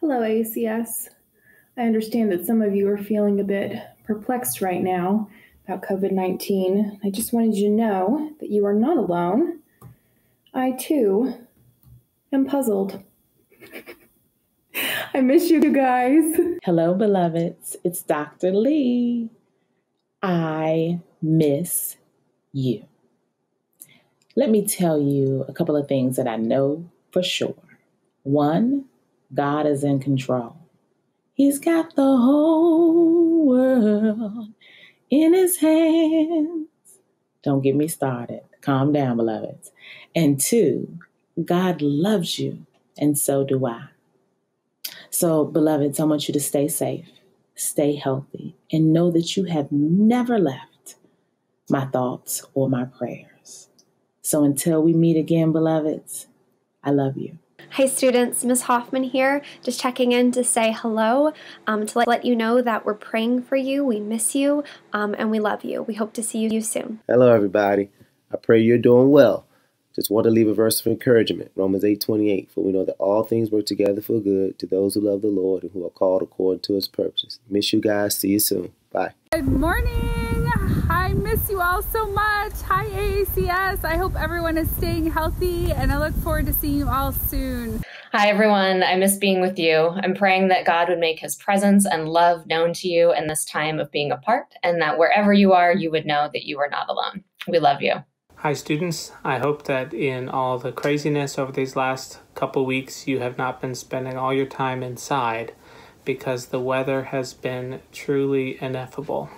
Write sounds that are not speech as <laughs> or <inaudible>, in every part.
Hello, ACS. I understand that some of you are feeling a bit perplexed right now about COVID 19. I just wanted you to know that you are not alone. I too am puzzled. <laughs> I miss you guys. Hello, beloveds. It's Dr. Lee. I miss you. Let me tell you a couple of things that I know for sure. One, God is in control. He's got the whole world in his hands. Don't get me started. Calm down, beloveds. And two, God loves you, and so do I. So, beloveds, I want you to stay safe, stay healthy, and know that you have never left my thoughts or my prayers. So, until we meet again, beloveds, I love you. Hi students, Ms. Hoffman here, just checking in to say hello, um, to let, let, you know that we're praying for you, we miss you, um, and we love you. We hope to see you soon. Hello everybody, I pray you're doing well. Just want to leave a verse of encouragement, Romans 8, 28, for we know that all things work together for good to those who love the Lord and who are called according to his purposes. Miss you guys, see you soon. Bye. Good morning. I miss you all so much. Hi, AACS. I hope everyone is staying healthy, and I look forward to seeing you all soon. Hi, everyone. I miss being with you. I'm praying that God would make his presence and love known to you in this time of being apart, and that wherever you are, you would know that you are not alone. We love you. Hi, students. I hope that in all the craziness over these last couple weeks, you have not been spending all your time inside because the weather has been truly ineffable.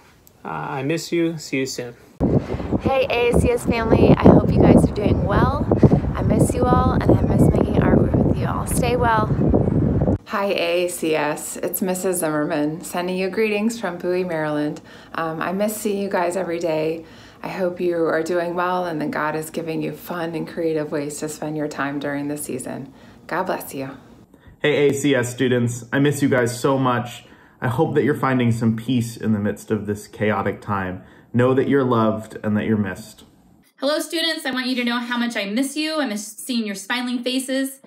Uh, I miss you. See you soon. Hey, AACS family. I hope you guys are doing well. I miss you all, and I miss making artwork with you all. Stay well. Hi, AACS. It's Mrs. Zimmerman sending you greetings from Bowie, Maryland. Um, I miss seeing you guys every day. I hope you are doing well and that God is giving you fun and creative ways to spend your time during the season. God bless you. Hey, ACS students. I miss you guys so much. I hope that you're finding some peace in the midst of this chaotic time. Know that you're loved and that you're missed. Hello, students. I want you to know how much I miss you. I miss seeing your smiling faces.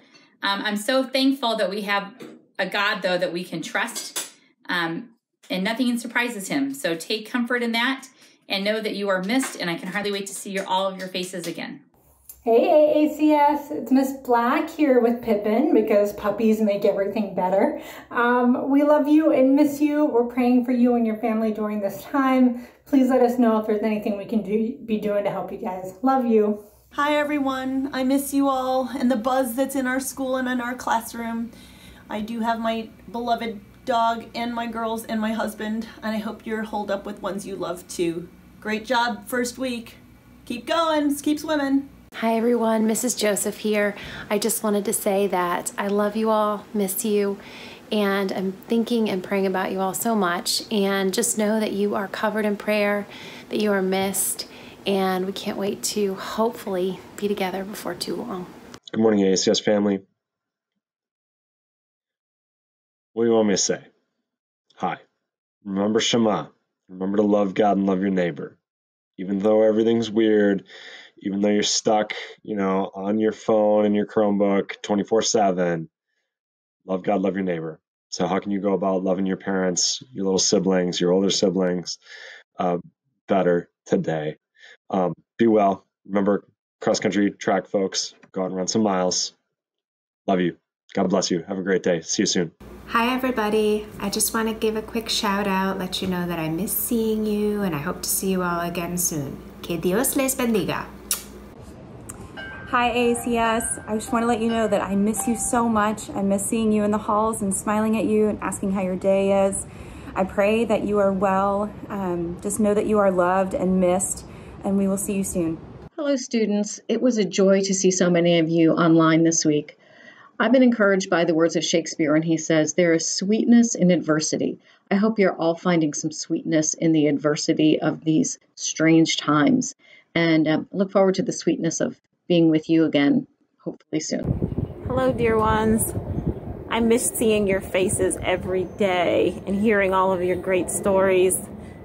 Um, I'm so thankful that we have a God, though, that we can trust, um, and nothing surprises him. So take comfort in that and know that you are missed, and I can hardly wait to see your, all of your faces again. Hey AACS, it's Miss Black here with Pippin because puppies make everything better. Um, we love you and miss you. We're praying for you and your family during this time. Please let us know if there's anything we can do, be doing to help you guys. Love you. Hi everyone, I miss you all and the buzz that's in our school and in our classroom. I do have my beloved dog and my girls and my husband and I hope you're holed up with ones you love too. Great job first week. Keep going, keep swimming. Hi everyone, Mrs. Joseph here. I just wanted to say that I love you all, miss you, and I'm thinking and praying about you all so much. And just know that you are covered in prayer, that you are missed, and we can't wait to hopefully be together before too long. Good morning, ACS family. What do you want me to say? Hi. Remember Shema. Remember to love God and love your neighbor. Even though everything's weird, even though you're stuck, you know, on your phone and your Chromebook 24 7, love God, love your neighbor. So, how can you go about loving your parents, your little siblings, your older siblings uh, better today? Um, be well. Remember, cross country track folks, go out and run some miles. Love you. God bless you. Have a great day. See you soon. Hi, everybody. I just want to give a quick shout out, let you know that I miss seeing you, and I hope to see you all again soon. Que Dios les bendiga. Hi AACS. I just want to let you know that I miss you so much. I miss seeing you in the halls and smiling at you and asking how your day is. I pray that you are well. Um, just know that you are loved and missed, and we will see you soon. Hello, students. It was a joy to see so many of you online this week. I've been encouraged by the words of Shakespeare, and he says, There is sweetness in adversity. I hope you're all finding some sweetness in the adversity of these strange times. And um, look forward to the sweetness of being with you again, hopefully soon. Hello, dear ones. I miss seeing your faces every day and hearing all of your great stories.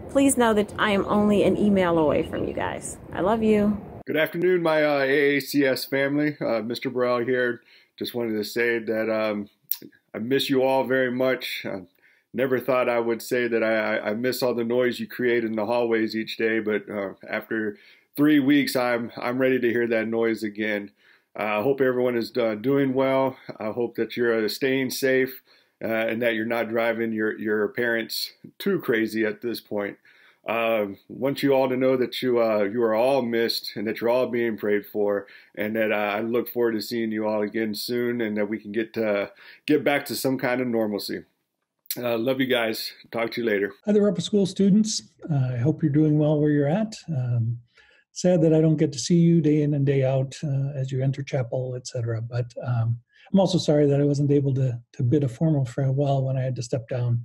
Please know that I am only an email away from you guys. I love you. Good afternoon, my uh, AACS family. Uh, Mr. Burrell here. Just wanted to say that um, I miss you all very much. I never thought I would say that I, I miss all the noise you create in the hallways each day, but uh, after three weeks, I'm I'm ready to hear that noise again. Uh, I hope everyone is uh, doing well. I hope that you're uh, staying safe uh, and that you're not driving your your parents too crazy at this point. Want you all to know that you you are all missed and that you're all being prayed for, and that I look forward to seeing you all again soon, and that we can get get back to some kind of normalcy. Uh, love you guys. Talk to you later. Hi there, upper school students. Uh, I hope you're doing well where you're at. Um, sad that I don't get to see you day in and day out uh, as you enter chapel, etc. But um, I'm also sorry that I wasn't able to to bid a formal farewell when I had to step down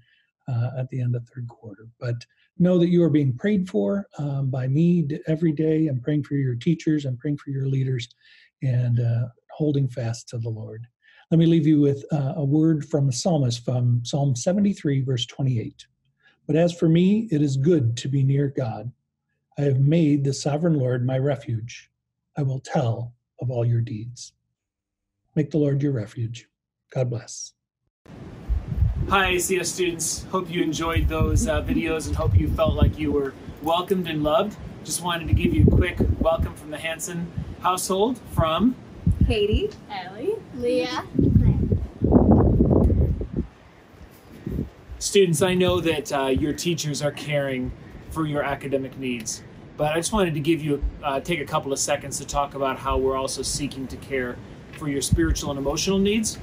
at the end of third quarter. But know that you are being prayed for um, by me every day. I'm praying for your teachers, I'm praying for your leaders, and uh, holding fast to the Lord. Let me leave you with uh, a word from the psalmist from Psalm 73, verse 28. But as for me, it is good to be near God. I have made the sovereign Lord my refuge. I will tell of all your deeds. Make the Lord your refuge. God bless. Hi, ACS students. Hope you enjoyed those uh, videos and hope you felt like you were welcomed and loved. Just wanted to give you a quick welcome from the Hanson household from Katie, Ellie, Leah, Students, I know that uh, your teachers are caring for your academic needs, but I just wanted to give you uh, take a couple of seconds to talk about how we're also seeking to care for your spiritual and emotional needs.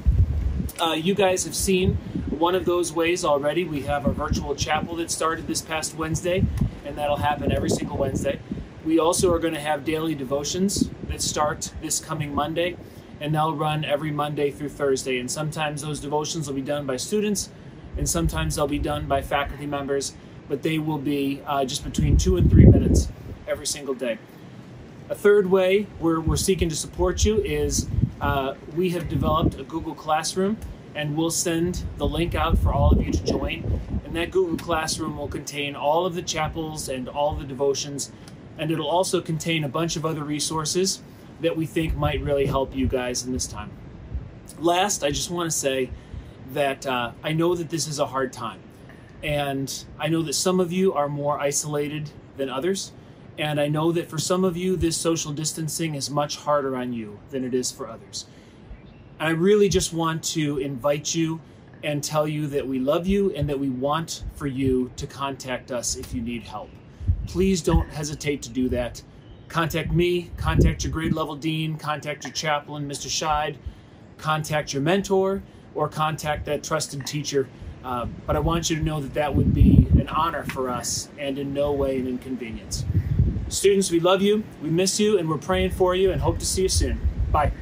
Uh, you guys have seen one of those ways already. We have our virtual chapel that started this past Wednesday, and that'll happen every single Wednesday. We also are going to have daily devotions that start this coming Monday, and they'll run every Monday through Thursday. And sometimes those devotions will be done by students, and sometimes they'll be done by faculty members, but they will be uh, just between two and three minutes every single day. A third way we're, we're seeking to support you is uh, we have developed a Google Classroom and we'll send the link out for all of you to join. And that Google Classroom will contain all of the chapels and all the devotions, and it'll also contain a bunch of other resources that we think might really help you guys in this time. Last, I just want to say that uh, I know that this is a hard time, and I know that some of you are more isolated than others. And I know that for some of you, this social distancing is much harder on you than it is for others. And I really just want to invite you and tell you that we love you and that we want for you to contact us if you need help. Please don't hesitate to do that. Contact me, contact your grade level dean, contact your chaplain, Mr. Scheid, contact your mentor, or contact that trusted teacher. Uh, but I want you to know that that would be an honor for us and in no way an inconvenience. Students, we love you, we miss you, and we're praying for you and hope to see you soon. Bye.